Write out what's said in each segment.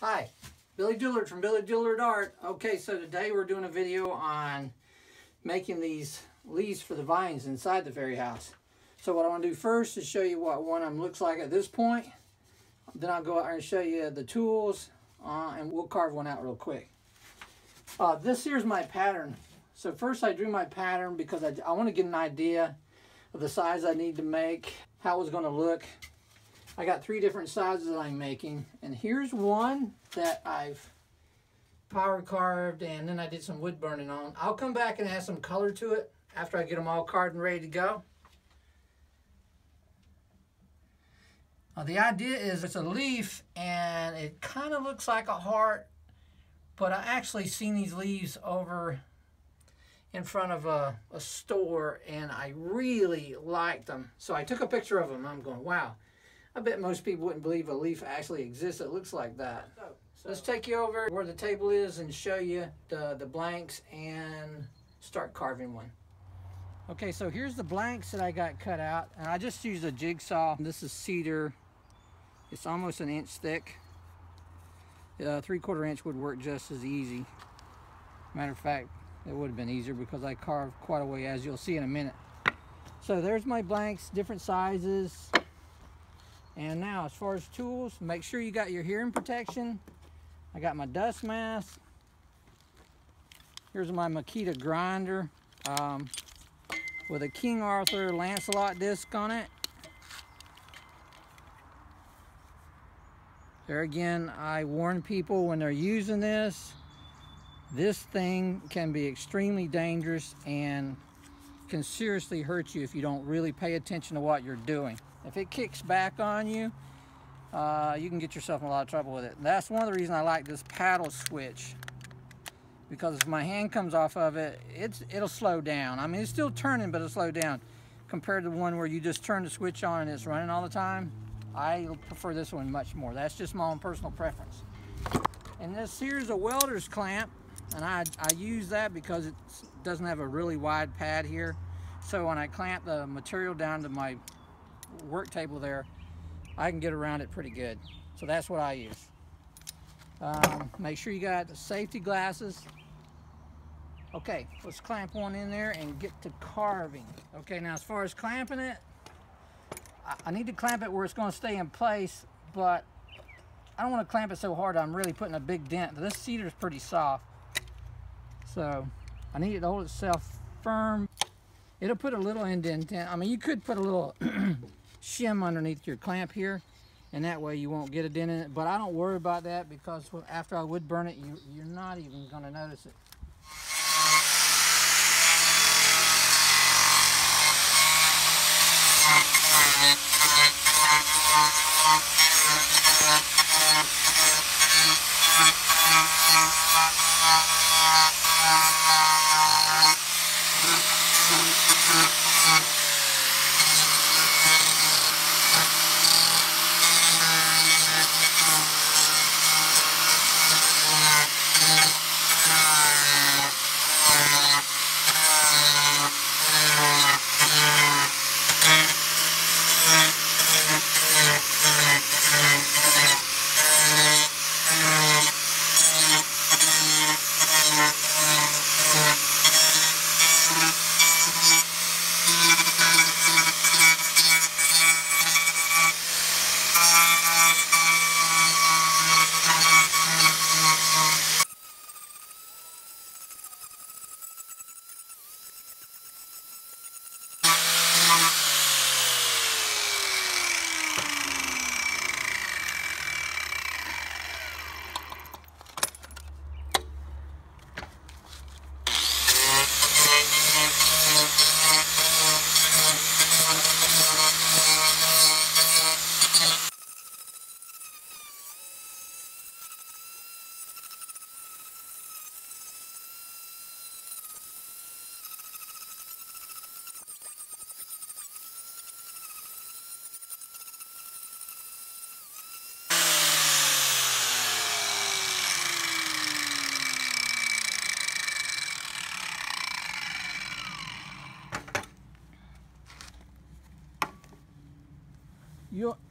Hi, Billy Dillard from Billy Dillard Art. Okay, so today we're doing a video on making these leaves for the vines inside the fairy house. So what I want to do first is show you what one of them looks like at this point. Then I'll go out and show you the tools uh, and we'll carve one out real quick. Uh, this here's my pattern. So first I drew my pattern because I, I want to get an idea of the size I need to make, how it's going to look. I got three different sizes that I'm making. And here's one that I've power carved and then I did some wood burning on. I'll come back and add some color to it after I get them all carved and ready to go. Uh, the idea is it's a leaf and it kind of looks like a heart, but I actually seen these leaves over in front of a, a store and I really liked them. So I took a picture of them. I'm going, wow, I bet most people wouldn't believe a leaf actually exists that looks like that. So let's take you over where the table is and show you the, the blanks and start carving one. Okay, so here's the blanks that I got cut out. And I just used a jigsaw. This is cedar. It's almost an inch thick. Uh, three quarter inch would work just as easy. Matter of fact, it would have been easier because I carved quite a way as you'll see in a minute. So there's my blanks, different sizes. And now as far as tools, make sure you got your hearing protection. I got my dust mask. Here's my Makita grinder um, with a King Arthur Lancelot disc on it. There again, I warn people when they're using this, this thing can be extremely dangerous and can seriously hurt you if you don't really pay attention to what you're doing. If it kicks back on you, uh, you can get yourself in a lot of trouble with it. That's one of the reasons I like this paddle switch. Because if my hand comes off of it, it's, it'll slow down. I mean, it's still turning, but it'll slow down. Compared to one where you just turn the switch on and it's running all the time. I prefer this one much more. That's just my own personal preference. And this here's a welder's clamp. And I, I use that because it doesn't have a really wide pad here. So when I clamp the material down to my work table there, I can get around it pretty good. So that's what I use. Um, make sure you got the safety glasses. Okay, let's clamp one in there and get to carving. Okay, now as far as clamping it, I, need to clamp it where it's going to stay in place, but I don't want to clamp it so hard I'm really putting a big dent. This cedar is pretty soft. So I need it to hold itself firm. It'll put a little indent. I mean, you could put a little shim underneath your clamp here, and that way you won't get a dent in it. But I don't worry about that because after I would burn it, you, you're not even going to notice it.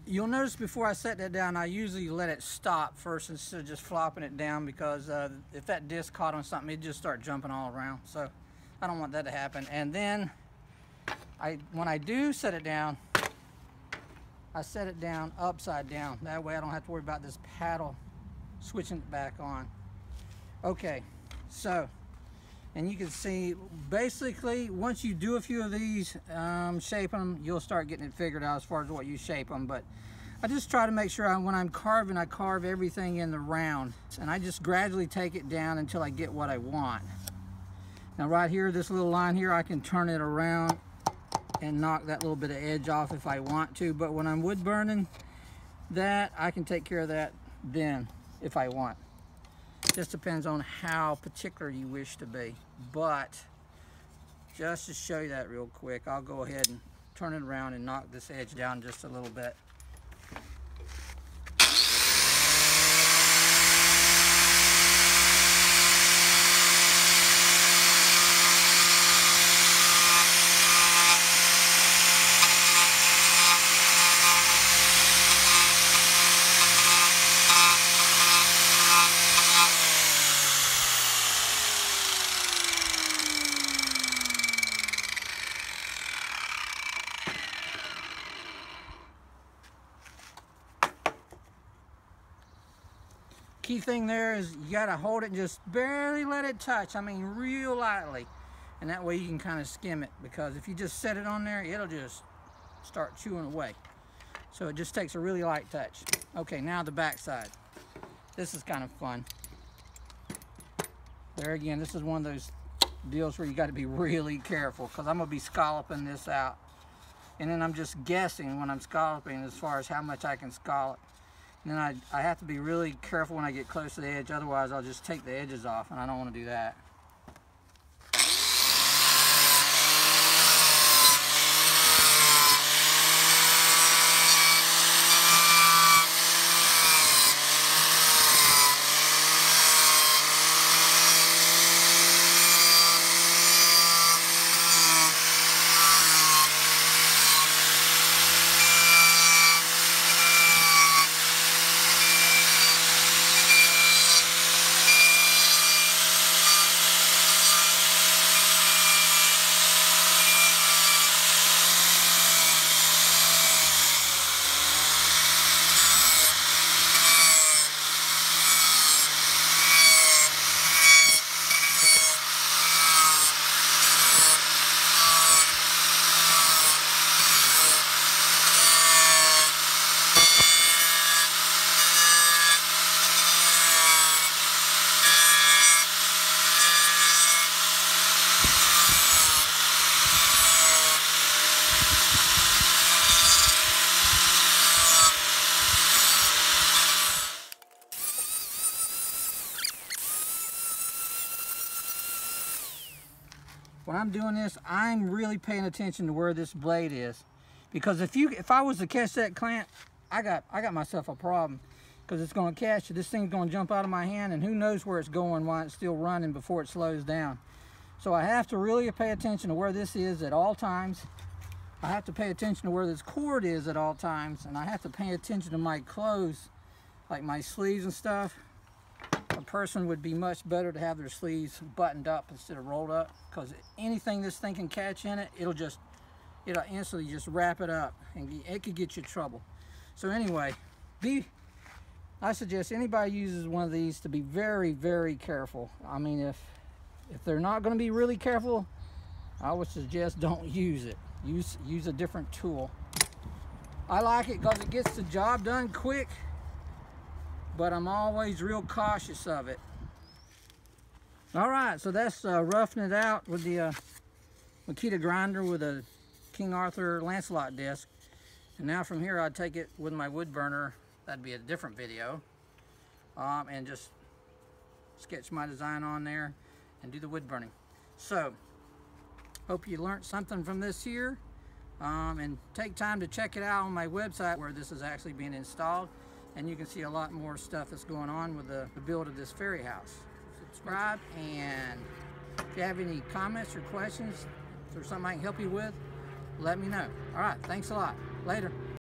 You'll, notice before I set that down, I usually let it stop first instead of just flopping it down because uh, if that disc caught on something, it'd just start jumping all around. So I don't want that to happen. And then I, when I do set it down, I set it down upside down. That way I don't have to worry about this paddle switching it back on. Okay, so, and you can see basically once you do a few of these, um, shape them, you'll start getting it figured out as far as what you shape them. But I just try to make sure I, when I'm carving, I carve everything in the round. And I just gradually take it down until I get what I want. Now right here, this little line here, I can turn it around and knock that little bit of edge off if I want to. But when I'm wood burning that, I can take care of that then if I want. Just depends on how particular you wish to be. But just to show you that real quick, I'll go ahead and turn it around and knock this edge down just a little bit. Key thing there is you got to hold it and just barely let it touch. I mean, real lightly. And that way you can kind of skim it because if you just set it on there, it'll just start chewing away. So it just takes a really light touch. Okay, now the back side. This is kind of fun. There again, this is one of those deals where you got to be really careful because I'm going to be scalloping this out. And then I'm just guessing when I'm scalloping as far as how much I can scallop. And then I, I have to be really careful when I get close to the edge, otherwise I'll just take the edges off, and I don't want to do that. I'm doing this, I'm really paying attention to where this blade is. Because if you, if I was to catch that clamp, I got, I got myself a problem. Because it's going to catch it. This thing's going to jump out of my hand, and who knows where it's going while it's still running before it slows down. So I have to really pay attention to where this is at all times. I have to pay attention to where this cord is at all times, and I have to pay attention to my clothes, like my sleeves and stuff person would be much better to have their sleeves buttoned up instead of rolled up because anything this thing can catch in it, it'll just, it'll instantly just wrap it up and it could get you trouble. So anyway, be, I suggest anybody uses one of these to be very, very careful. I mean, if, if they're not going to be really careful, I would suggest don't use it. Use, use a different tool. I like it because it gets the job done quick but I'm always real cautious of it. All right, so that's uh, roughing it out with the uh, Makita grinder with a King Arthur Lancelot disc. And now from here, I'd take it with my wood burner. That'd be a different video. Um, and just sketch my design on there and do the wood burning. So, hope you learned something from this here. Um, and take time to check it out on my website where this is actually being installed and you can see a lot more stuff that's going on with the, the build of this fairy house. Subscribe, and if you have any comments or questions or something I can help you with, let me know. All right, thanks a lot. Later.